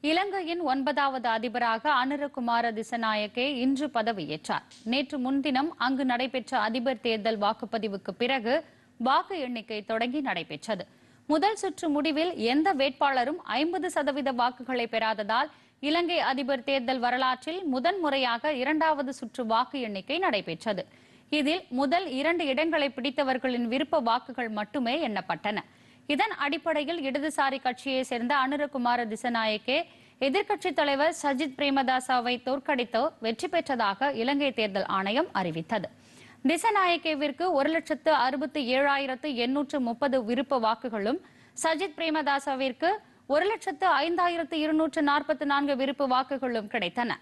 இலங்கையின் ஒன்பதாவது அதிபராக அனுரகுமார திசநாயக்கே இன்று பதவியேற்றார். நேற்று முன்தினம் அங்கு நடைபெற்ற அதிபர் தேர்தல் வாக்குப்பதிவுக்கு பிறகு வாக்கு எண்ணிக்கை தொடங்கி நடைபெற்றது. முதல் சுற்று முடிவில் எந்த வேட்பாளரும் ஐம்பது சதவீத வாக்குகளை பெறாததால் இலங்கை அதிபர் தேர்தல் வரலாற்றில் முதன்முறையாக இரண்டாவது சுற்று வாக்கு எண்ணிக்கை நடைபெற்றது. இதில் முதல் இரண்டு இடங்களை பிடித்தவர்களின் விருப்ப வாக்குகள் மட்டுமே எண்ணப்பட்டன. இதன் அடிப்படையில் இடதுசாரி கட்சியை சேர்ந்த அனுரகுமார திசநாயக்கே எதிர்க்கட்சித் தலைவர் சஜித் பிரேமதாசாவை தோற்கடித்து வெற்றி பெற்றதாக இலங்கை தேர்தல் ஆணையம் அறிவித்தது. திசநாயக்கேவிற்கு ஒரு லட்சத்து அறுபத்தி ஏழாயிரத்து எண்ணூற்று முப்பது விருப்ப வாக்குகளும் சஜித் பிரேமதாசாவிற்கு ஒரு லட்சத்து ஐந்தாயிரத்து இருநூற்று நாற்பத்தி நான்கு விருப்ப வாக்குகளும் கிடைத்தன.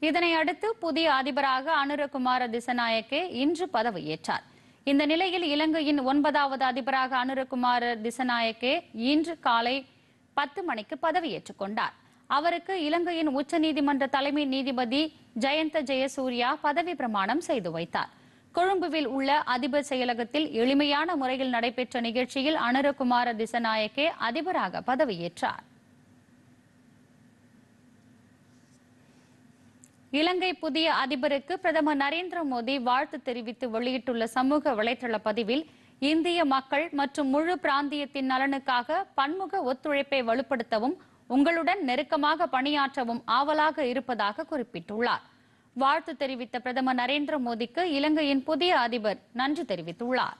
இதனை அடுத்து புதிய அதிபராக அனுரகுமார திசநாயக்கே இன்று பதவியேற்றார் இந்த நிலையில் இலங்கையின் ஒன்பதாவது அதிபராக அனுரகுமார திசநாயக்கே இன்று காலை பத்து மணிக்கு பதவியேற்றுக் கொண்டார். அவருக்கு இலங்கையின் உச்சநீதிமன்ற தலைமை நீதிபதி ஜெயந்த ஜெயசூர்யா பதவி பிரமாணம் செய்து வைத்தார். கொழும்புவில் உள்ள அதிபர் செயலகத்தில் எளிமையான முறையில் நடைபெற்ற நிகழ்ச்சியில் அனுரகுமார திசநாயக்கே அதிபராக பதவியேற்றார் இலங்கை புதிய அதிபருக்கு பிரதமர் நரேந்திர மோடி வாழ்த்து தெரிவித்து வெளியிட்டுள்ள சமூக வலைதள பதிவில் இந்திய மக்கள் மற்றும் முழு பிராந்தியத்தின் நலனுக்காக பன்முக ஒத்துழைப்பை வலுப்படுத்தவும் உங்களுடன் நெருக்கமாக பணியாற்றவும் ஆவலாக இருப்பதாக குறிப்பிட்டுள்ளார். வாழ்த்து தெரிவித்த பிரதமர் நரேந்திர மோடிக்கு இலங்கையின் புதிய அதிபர் நன்றி தெரிவித்துள்ளார்.